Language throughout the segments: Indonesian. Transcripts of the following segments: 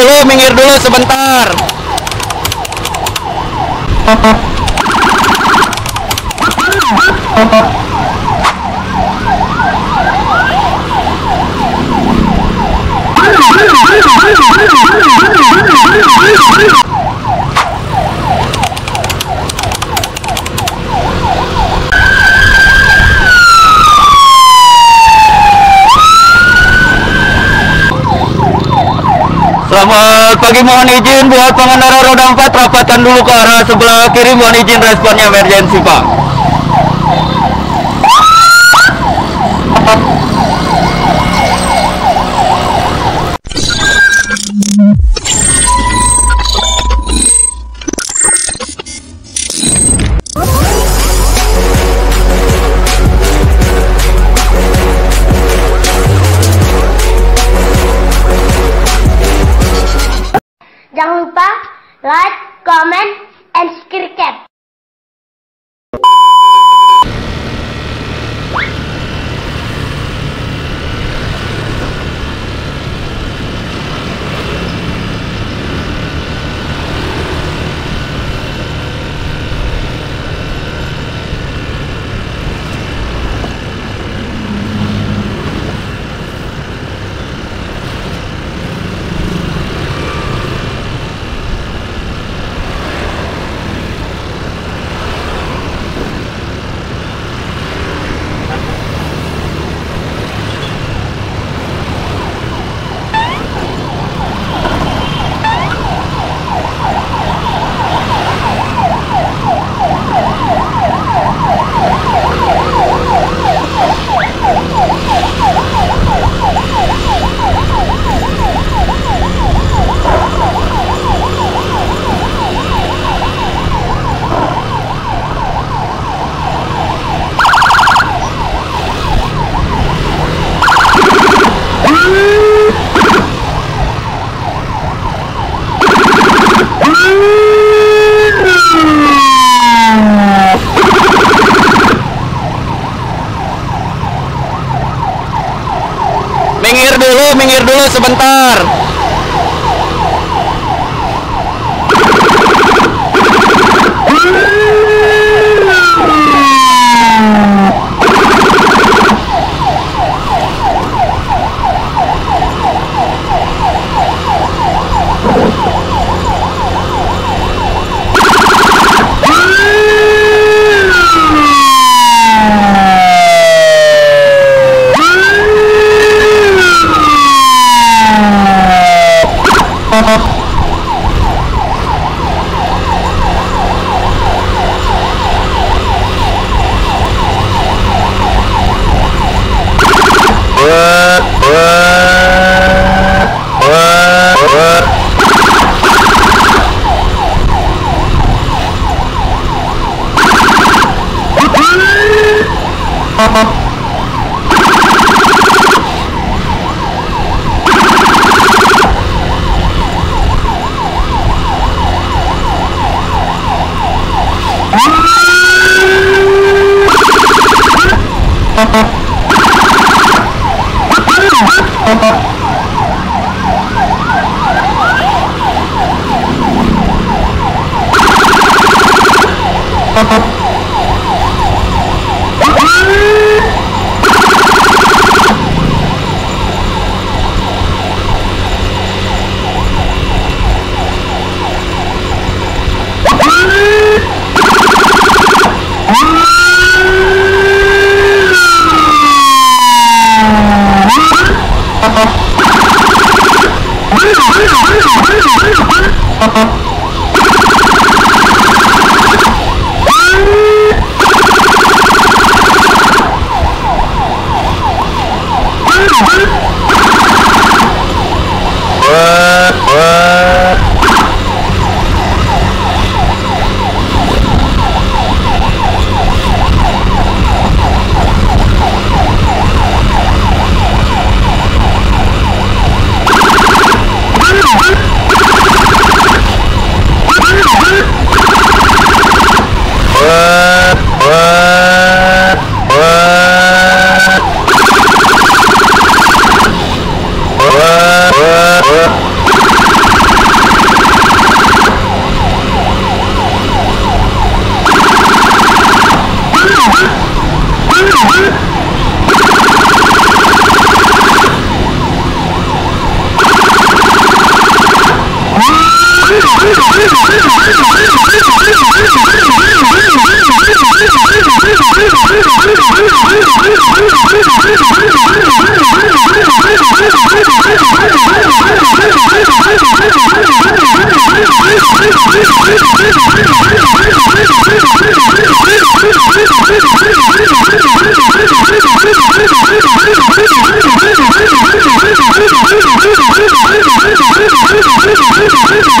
dulu, minggir dulu sebentar. Selamat pagi, mohon izin buat pengendara roda 4 rapatkan dulu ke arah sebelah kiri, mohon izin responnya emergency Pak. Comment, minggir Música Uh... dulu sebentar.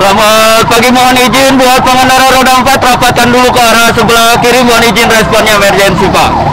Selamat pagi, mohon izin buat pengendara roda 4 rapatkan dulu ke arah sebelah kiri, mohon izin responnya emergency Pak.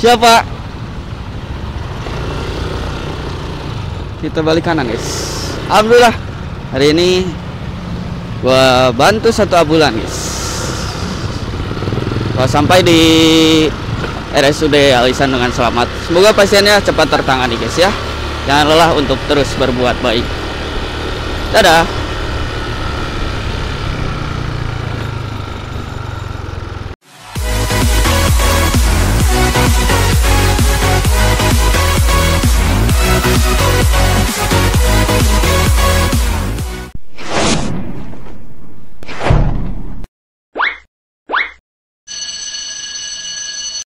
Siapa? Kita balik kanan guys. Alhamdulillah hari ini gua bantu satu ambulan guys. Gua sampai di RSUD Alisan dengan selamat. Semoga pasiennya cepat tertangani guys ya. Jangan lelah untuk terus berbuat baik. Dadah.